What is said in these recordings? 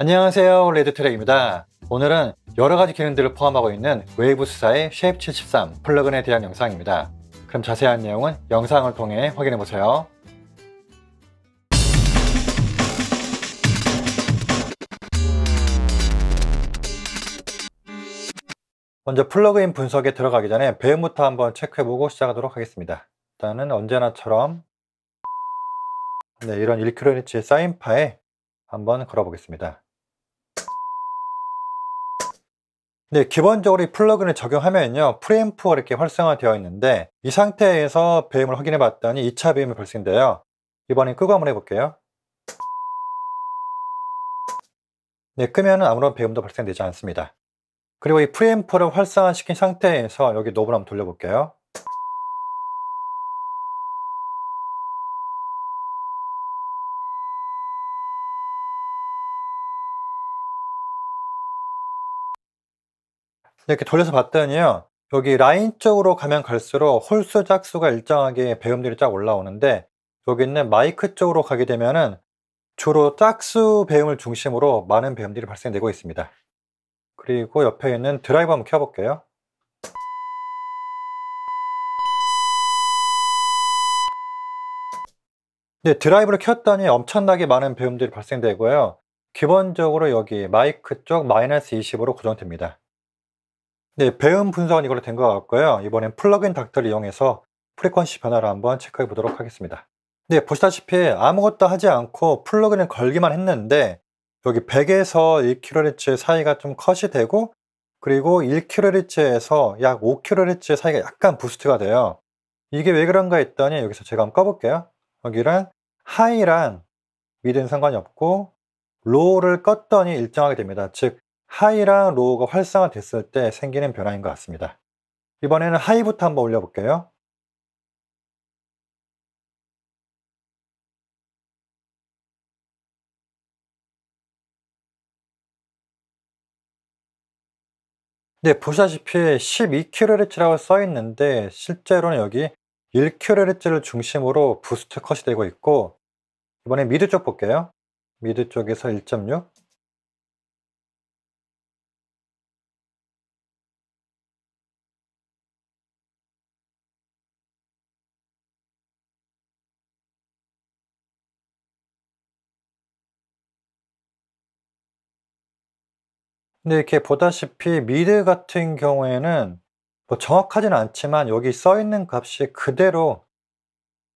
안녕하세요 레드트랙입니다. 오늘은 여러가지 기능들을 포함하고 있는 Waves사의 Scheps 73 플러그인에 대한 영상입니다. 그럼 자세한 내용은 영상을 통해 확인해보세요. 먼저 플러그인 분석에 들어가기 전에 배음부터 한번 체크해보고 시작하도록 하겠습니다. 일단은 언제나처럼 네, 이런 1kHz 사인파에 한번 걸어보겠습니다 네, 기본적으로 이 플러그인을 적용하면요 프리앰프가 이렇게 활성화되어 있는데 이 상태에서 배음을 확인해 봤더니 2차 배음이 발생돼요. 이번엔 끄고 한번 해볼게요. 네, 끄면 아무런 배음도 발생되지 않습니다. 그리고 이 프리앰프를 활성화시킨 상태에서 여기 knob를 한번 돌려볼게요 이렇게 돌려서 봤더니요 여기 라인 쪽으로 가면 갈수록 홀수 짝수가 일정하게 배음들이 쫙 올라오는데 여기 있는 마이크 쪽으로 가게 되면은 주로 짝수 배음을 중심으로 많은 배음들이 발생되고 있습니다. 그리고 옆에 있는 드라이버 한번 켜볼게요. 네, 드라이브를 켰더니 엄청나게 많은 배음들이 발생되고요. 기본적으로 여기 마이크 쪽 마이너스 20으로 고정됩니다 네, 배음 분석은 이걸로 된 것 같고요. 이번엔 Plugin Doctor를 이용해서 frequency 변화를 한번 체크해 보도록 하겠습니다. 네, 보시다시피 아무것도 하지 않고 플러그인을 걸기만 했는데 여기 100에서 1kHz 사이가 좀 컷이 되고 그리고 1kHz에서 약 5kHz 사이가 약간 boost가 돼요. 이게 왜 그런가 했더니 여기서 제가 한번 꺼볼게요. 여기랑 high랑 mid는 상관이 없고 low를 껐더니 일정하게 됩니다. 즉 high랑 low가 활성화 됐을 때 생기는 변화인 것 같습니다. 이번에는 high부터 한번 올려볼게요. 네, 보시다시피 12kHz라고 써 있는데 실제로는 여기 1kHz를 중심으로 boost cut이 되고 있고 이번에 mid 쪽 볼게요. mid 쪽에서 1.6 근데 이렇게 보다시피 mid 같은 경우에는 뭐 정확하진 않지만 여기 써 있는 값이 그대로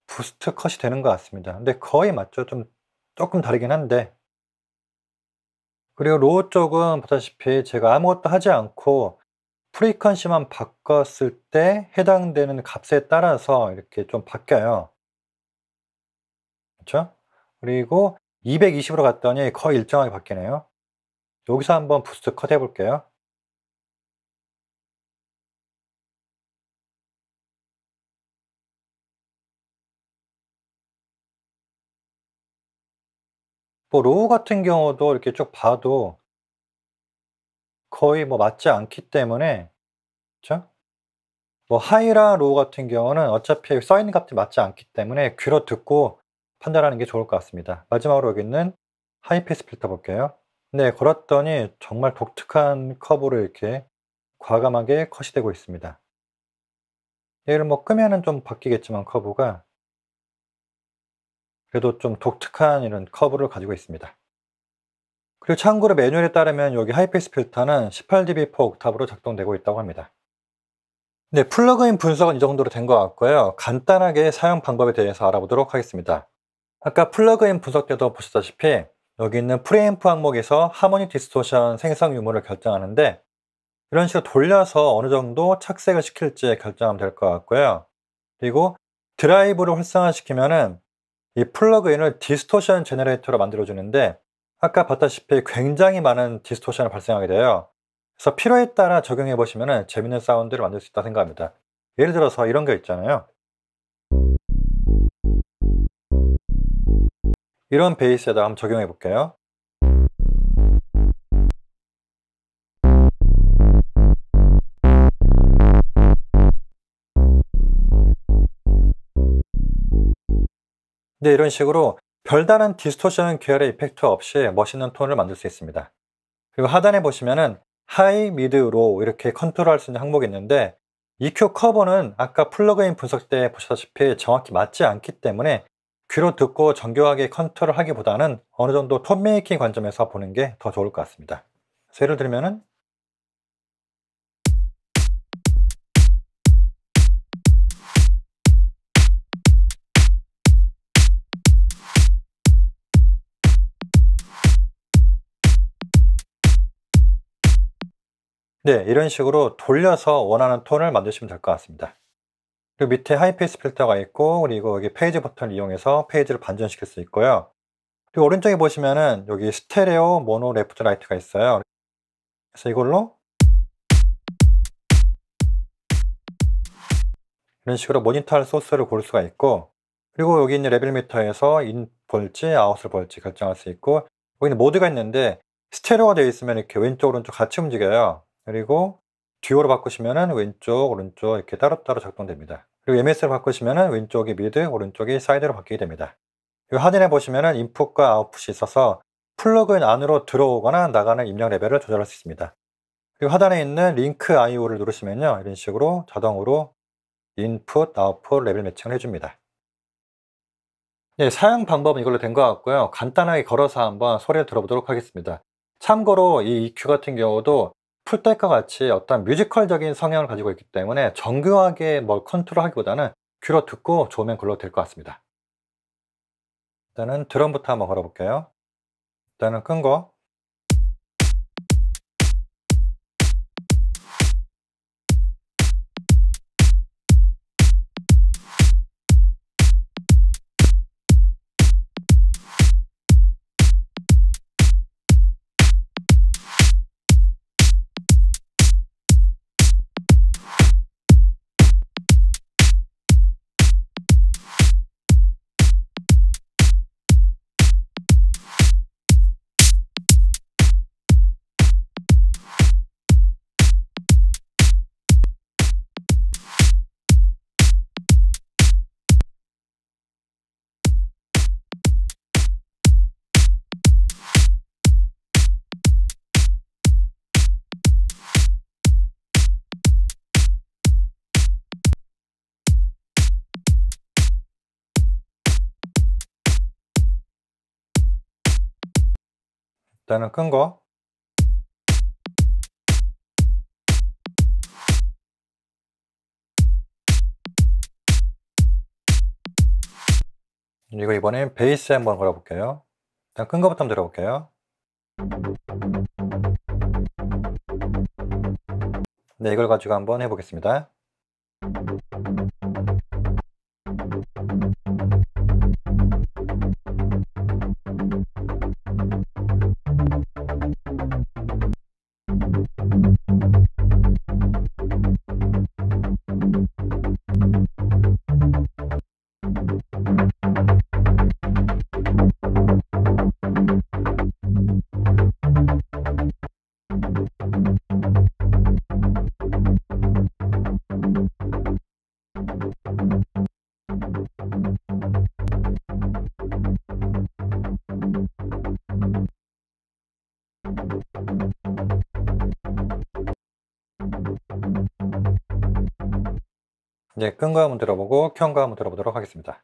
boost cut이 되는 것 같습니다. 근데 거의 맞죠? 좀 조금 다르긴 한데 그리고 low 쪽은 보다시피 제가 아무것도 하지 않고 frequency만 바꿨을 때 해당되는 값에 따라서 이렇게 좀 바뀌어요. 그렇죠? 그리고 220으로 갔더니 거의 일정하게 바뀌네요. 여기서 한번 boost cut 해볼게요. 뭐 low 같은 경우도 이렇게 쭉 봐도 거의 뭐 맞지 않기 때문에 그쵸? 뭐 high랑 low 같은 경우는 어차피 써있는 값이 맞지 않기 때문에 귀로 듣고 판단하는 게 좋을 것 같습니다. 마지막으로 여기 있는 high pass filter 볼게요. 네, 걸었더니 정말 독특한 커브로 이렇게 과감하게 컷이 되고 있습니다. 얘를 뭐 끄면은 좀 바뀌겠지만 커브가 그래도 좀 독특한 이런 커브를 가지고 있습니다. 그리고 참고로 매뉴얼에 따르면 여기 high pass filter는 18dB per 옥타브로 작동되고 있다고 합니다. 네, 플러그인 분석은 이 정도로 된 것 같고요. 간단하게 사용 방법에 대해서 알아보도록 하겠습니다. 아까 플러그인 분석 때도 보셨다시피 여기 있는 프리앰프 항목에서 harmonic distortion 생성 유무를 결정하는데 이런 식으로 돌려서 어느 정도 착색을 시킬지 결정하면 될 것 같고요. 그리고 드라이브를 활성화시키면은 이 플러그인을 distortion generator로 만들어주는데 아까 봤다시피 굉장히 많은 distortion을 발생하게 돼요. 그래서 필요에 따라 적용해 보시면 재밌는 사운드를 만들 수 있다 생각합니다. 예를 들어서 이런 게 있잖아요. 이런 베이스에다 한번 적용해 볼게요. 네, 이런 식으로 별다른 디스토션 계열의 이펙트 없이 멋있는 톤을 만들 수 있습니다. 그리고 하단에 보시면은 high, mid, low 이렇게 컨트롤할 수 있는 항목이 있는데 EQ 커브는 아까 플러그인 분석 때 보셨다시피 정확히 맞지 않기 때문에 귀로 듣고 정교하게 컨트롤 하기보다는 어느 정도 tone making 관점에서 보는 게 더 좋을 것 같습니다. 예를 들면은 네, 이런 식으로 돌려서 원하는 톤을 만드시면 될 것 같습니다. 그리고 밑에 high pass filter가 있고 그리고 여기 phase 버튼을 이용해서 phase를 반전시킬 수 있고요. 그리고 오른쪽에 보시면은 여기 스테레오, 모노, left, right가 있어요. 그래서 이걸로 이런 식으로 모니터 소스를 고를 수가 있고 그리고 여기 있는 레벨 미터에서 in 볼지, out을 볼지 결정할 수 있고 여기는 모드가 있는데 스테레오가 되어 있으면 이렇게 왼쪽 오른쪽 같이 움직여요. 그리고 듀오로 바꾸시면은 왼쪽, 오른쪽 이렇게 따로따로 작동됩니다. 그리고 MS를 바꾸시면은 왼쪽이 mid, 오른쪽이 side로 바뀌게 됩니다. 그리고 하단에 보시면은 인풋과 아웃풋이 있어서 플러그인 안으로 들어오거나 나가는 입력 레벨을 조절할 수 있습니다. 그리고 하단에 있는 link IO를 누르시면요. 이런 식으로 자동으로 인풋, 아웃풋 level matching을 해줍니다. 네, 사용 방법은 이걸로 된 것 같고요. 간단하게 걸어서 한번 소리를 들어보도록 하겠습니다. 참고로 이 EQ 같은 경우도 풀떼과 같이 어떤 뮤지컬적인 성향을 가지고 있기 때문에 정교하게 뭘 컨트롤하기보다는 귀로 듣고 좋으면 그걸로 될 것 같습니다. 일단은 드럼부터 한번 걸어볼게요. 일단은 끈 거. 일단은 끈 거. 그리고 이번엔 베이스 한번 걸어볼게요. 일단 끈 거부터 한번 들어볼게요. 네, 이걸 가지고 한번 해보겠습니다. 이제 끈거 한번 들어보고 켠거 한번 들어보도록 하겠습니다.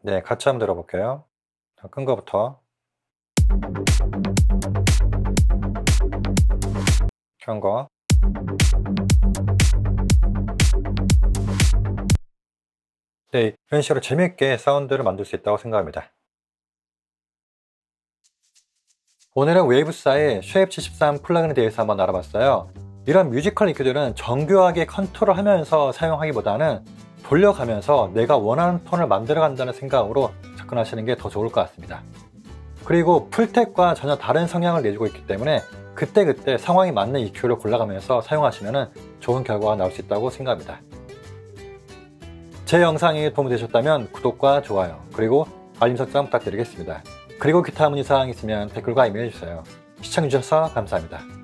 네, 같이 한번 들어볼게요. 끈 거부터. 켠 거. 네, 이런 식으로 재미있게 사운드를 만들 수 있다고 생각합니다. 오늘은 Waves사의 Scheps 73 플러그인에 대해서 한번 알아봤어요. 이런 musical EQ들은 정교하게 컨트롤하면서 사용하기보다는 돌려가면서 내가 원하는 톤을 만들어 간다는 생각으로 접근하시는 게 더 좋을 것 같습니다. 그리고 Pultec과 전혀 다른 성향을 내주고 있기 때문에 그때그때 상황이 맞는 EQ를 골라가면서 사용하시면 좋은 결과가 나올 수 있다고 생각합니다. 제 영상이 도움이 되셨다면 구독과 좋아요 그리고 알림 설정 부탁드리겠습니다. 그리고 기타 문의 사항 있으면 댓글과 이메일 주세요. 시청해주셔서 감사합니다.